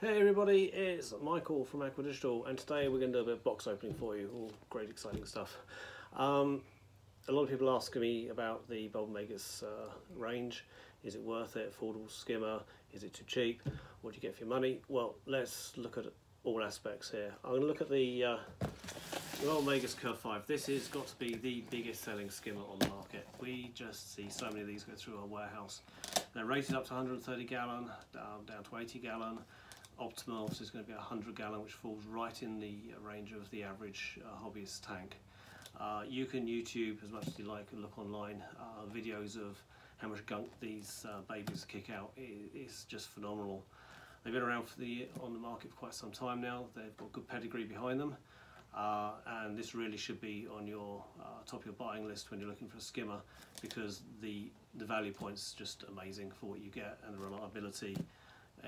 Hey everybody, it's Michael from Aqua Digital and today we're going to do a bit of box opening for you, all great exciting stuff. Um, a lot of people ask me about the Bubble Magus uh, range, is it worth it, affordable skimmer, is it too cheap, what do you get for your money? Well let's look at all aspects here. I'm going to look at the uh, Bubble Magus Curve 5. This has got to be the biggest selling skimmer on the market. We just see so many of these go through our warehouse. They're rated up to 130 gallon, down, down to 80 gallon. Optimal is going to be 100 gallon, which falls right in the range of the average uh, hobbyist tank. Uh, you can YouTube as much as you like and look online uh, videos of how much gunk these uh, babies kick out. It, it's just phenomenal. They've been around for the on the market for quite some time now. They've got good pedigree behind them. Uh, and this really should be on your uh, top of your buying list when you're looking for a skimmer because the the value points just amazing for what you get and the reliability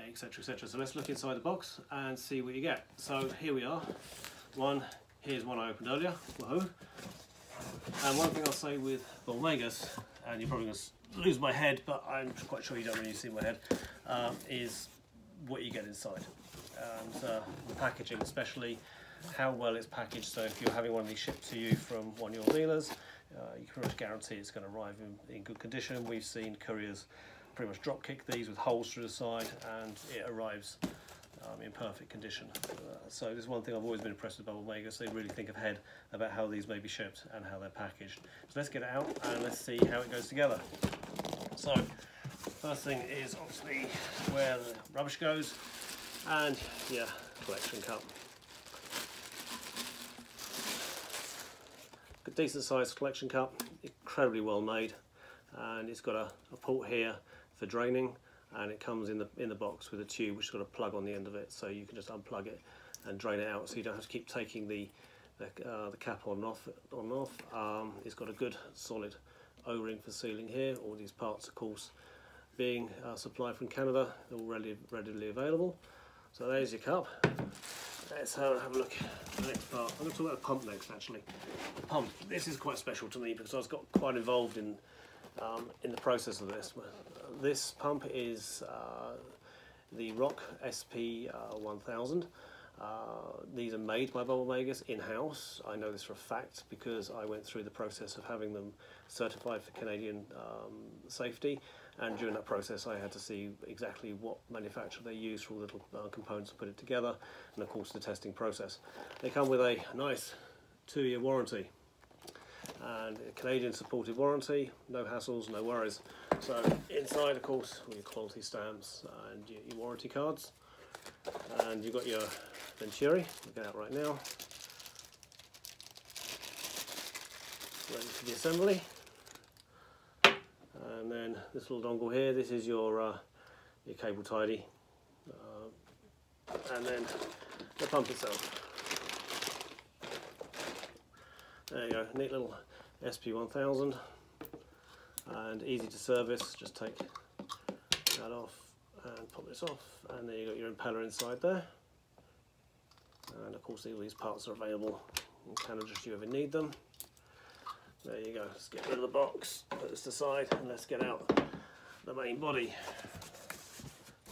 etc etc so let's look inside the box and see what you get. So here we are. One here's one I opened earlier. Whoa. and one thing I'll say with Magus and you're probably going to lose my head but I'm quite sure you don't really see my head um, is what you get inside. And uh, the packaging especially how well it's packaged. So if you're having one of these shipped to you from one of your dealers uh, you can pretty much guarantee it's going to arrive in, in good condition. We've seen couriers pretty much drop kick these with holes through the side and it arrives um, in perfect condition. Uh, so this is one thing I've always been impressed with Bubble Magus. They really think ahead about how these may be shipped and how they're packaged. So let's get it out and let's see how it goes together. So first thing is obviously where the rubbish goes and yeah, collection cup. Good decent sized collection cup, incredibly well made and it's got a, a port here for draining and it comes in the in the box with a tube which has got a plug on the end of it so you can just unplug it and drain it out so you don't have to keep taking the the, uh, the cap on and off on and off. Um, it's got a good solid o-ring for sealing here. All these parts of course being uh, supplied from Canada they're all readily, readily available. So there's your cup. Let's have, have a look at the next part. I'm going to talk about the pump next actually. The pump this is quite special to me because I was got quite involved in um, in the process of this. This pump is uh, the Rock SP uh, 1000. Uh, these are made by Bubble Magus in-house. I know this for a fact because I went through the process of having them certified for Canadian um, safety and during that process I had to see exactly what manufacturer they use for all the little uh, components to put it together and of course the testing process. They come with a nice two-year warranty and a Canadian supported warranty, no hassles, no worries. So inside of course all your quality stamps and your, your warranty cards. And you've got your Venturi, get out right now, ready for the assembly. And then this little dongle here, this is your, uh, your cable tidy. Uh, and then the pump itself. There you go, neat little SP1000 and easy to service, just take that off and pop this off. And then you've got your impeller inside there. And of course all these parts are available. In Canada if you ever need them. There you go, let's get rid of the box, put this aside and let's get out the main body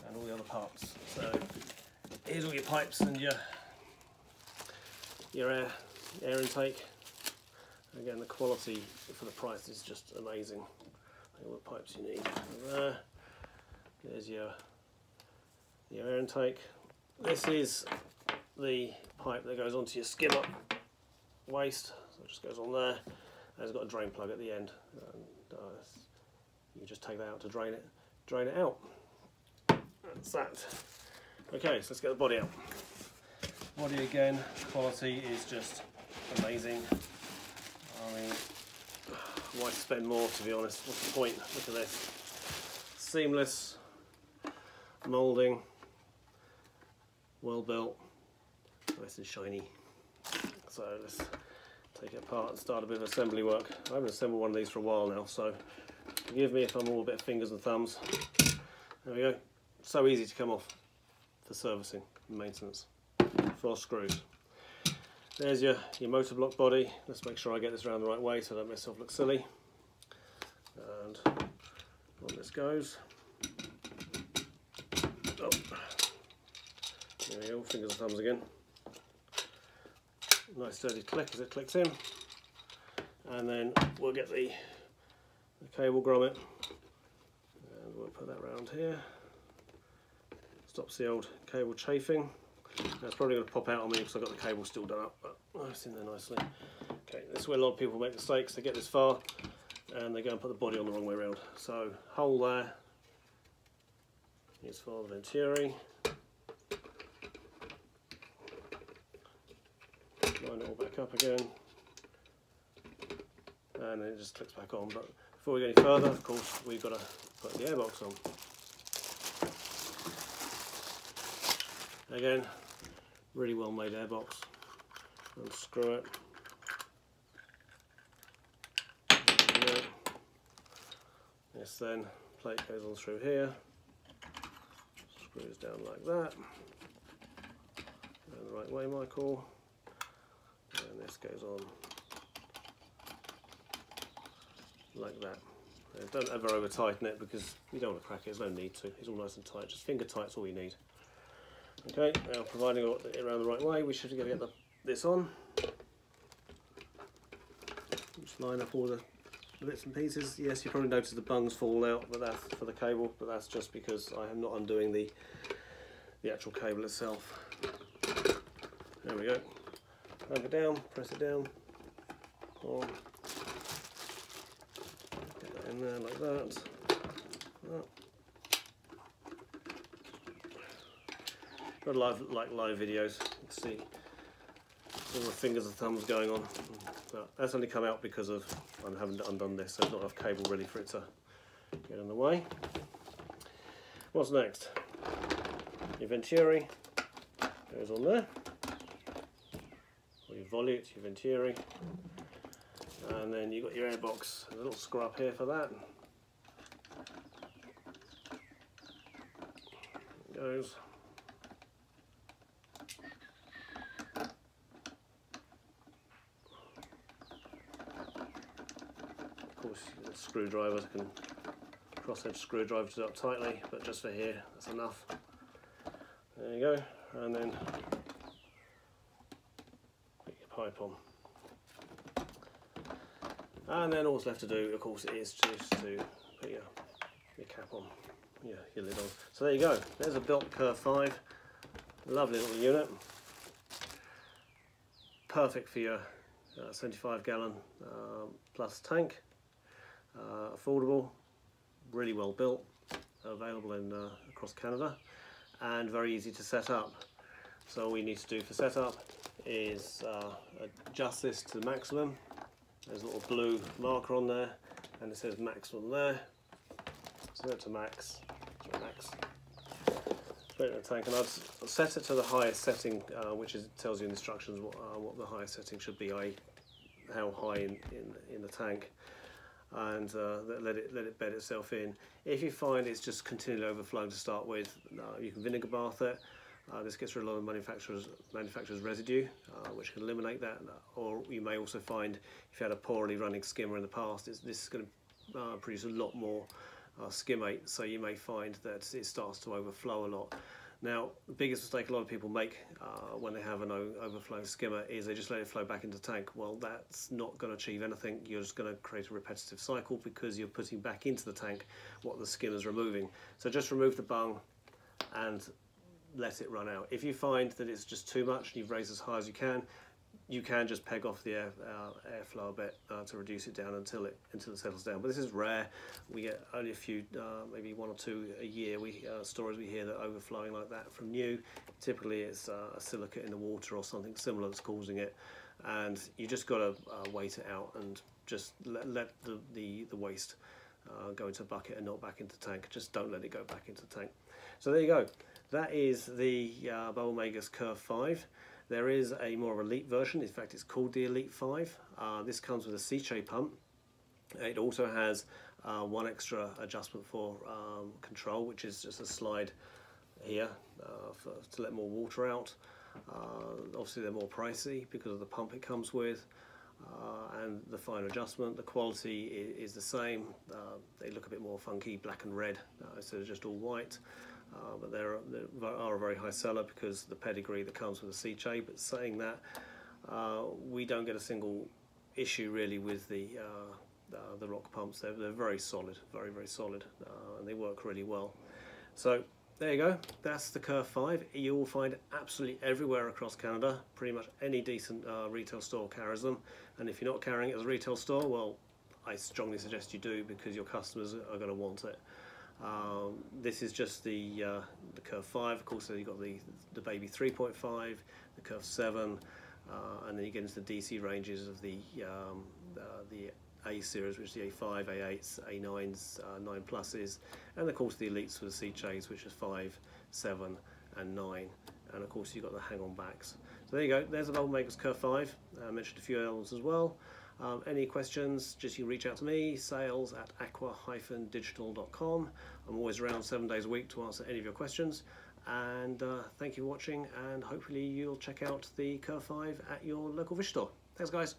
and all the other parts. So here's all your pipes and your your air, air intake Again, the quality for the price is just amazing. All the pipes you need. There. There's your, your air intake. This is the pipe that goes onto your skimmer waste. So it just goes on there. And it's got a drain plug at the end. And, uh, you just take that out to drain it, drain it out. That's that. Okay, so let's get the body out. Body again, quality is just amazing. I mean, why spend more to be honest? What's the point? Look at this. Seamless moulding, well built, nice and shiny. So let's take it apart and start a bit of assembly work. I haven't assembled one of these for a while now, so forgive me if I'm all a bit of fingers and thumbs. There we go. So easy to come off for servicing and maintenance. Four screws. There's your, your motor block body. Let's make sure I get this around the right way so I don't myself look silly. And on this goes. Oh. There we go, fingers and thumbs again. Nice sturdy click as it clicks in. And then we'll get the, the cable grommet and we'll put that around here. Stops the old cable chafing. That's probably going to pop out on me because I've got the cable still done up, but oh, it's in there nicely. Okay, this is where a lot of people make mistakes. They get this far and they go and put the body on the wrong way around. So, hole there is for the Venturi. Line it all back up again. And then it just clicks back on. But before we go any further, of course, we've got to put the airbox on. Again, really well made airbox. Unscrew it. This then plate goes on through here, screws down like that. Going the right way, Michael. And this goes on like that. don't ever over tighten it because you don't want to crack it, there's no need to. It's all nice and tight, just finger tight. tight's all you need. Okay, now providing it around the right way, we should be able to get the, this on. Just line up all the bits and pieces. Yes, you probably noticed the bungs fall out, but that's for the cable, but that's just because I am not undoing the the actual cable itself. There we go. Clamp it down, press it down, on. Get that in there like that. Got live like live videos. You see all the fingers and thumbs going on. But that's only come out because of I haven't undone this. There's not enough cable ready for it to get in the way. What's next? Your Venturi goes on there. Or your volute, your Venturi. And then you've got your airbox. A little screw up here for that. Goes. Screwdrivers I can cross-edge screwdrivers it up tightly, but just for here, that's enough. There you go, and then put your pipe on. And then all that's left to do, of course, is just to put your, your cap on, your, your lid on. So there you go, there's a built Curve 5, lovely little unit. Perfect for your uh, 75 gallon uh, plus tank uh, affordable, really well built, available in uh, across Canada, and very easy to set up. So all we need to do for setup is uh, adjust this to the maximum. There's a little blue marker on there, and it says maximum there. Set it to max. max. Put it in the tank, and I've set it to the highest setting, uh, which is tells you in instructions what, uh, what the highest setting should be, i.e. how high in, in, in the tank and uh, let it let it bed itself in. If you find it's just continually overflowing to start with, uh, you can vinegar bath it. Uh, this gets rid of a lot of manufacturers manufacturers residue, uh, which can eliminate that. Or you may also find if you had a poorly running skimmer in the past, this is going to uh, produce a lot more uh, skimmate. So you may find that it starts to overflow a lot. Now, the biggest mistake a lot of people make uh, when they have an overflowing skimmer is they just let it flow back into the tank. Well, that's not going to achieve anything. You're just going to create a repetitive cycle because you're putting back into the tank what the skimmer's removing. So just remove the bung and let it run out. If you find that it's just too much and you've raised as high as you can, you can just peg off the air, uh, airflow a bit uh, to reduce it down until it until it settles down. But this is rare. We get only a few, uh, maybe one or two a year. We uh, stories we hear that overflowing like that from new. Typically, it's uh, a silicate in the water or something similar that's causing it, and you just got to uh, wait it out and just let, let the the, the waste go into a bucket and not back into the tank. Just don't let it go back into the tank. So there you go. That is the uh, Bubble Magus Curve 5. There is a more elite version, in fact it's called the Elite 5. Uh, this comes with a Sicce pump. It also has uh, one extra adjustment for um, control, which is just a slide here uh, for, to let more water out. Uh, obviously they're more pricey because of the pump it comes with. Uh, and the fine adjustment. The quality is, is the same. Uh, they look a bit more funky, black and red, uh, instead of just all white. Uh, but they are a very high seller because the pedigree that comes with the chain. But saying that, uh, we don't get a single issue really with the uh, uh, the rock pumps. They're, they're very solid, very very solid, uh, and they work really well. So there you go. That's the Curve 5. You will find absolutely everywhere across Canada. Pretty much any decent uh, retail store carries them. And if you're not carrying it as a retail store, well, I strongly suggest you do because your customers are going to want it. Um, this is just the uh, the Curve 5. Of course, so you've got the the Baby 3.5, the Curve 7, uh, and then you get into the DC ranges of the um, uh, the A series, which is the A5, A8s, A9s, uh, 9 pluses, and of course the elites for the C chains, which is 5, 7, and 9. And of course you've got the hang-on backs. So there you go. There's the Bubble Magus Curve 5. I mentioned a few others as well. Um, any questions, just you reach out to me, sales at aqua-digital.com. I'm always around seven days a week to answer any of your questions. And uh, thank you for watching, and hopefully you'll check out the Curve 5 at your local fish store. Thanks, guys.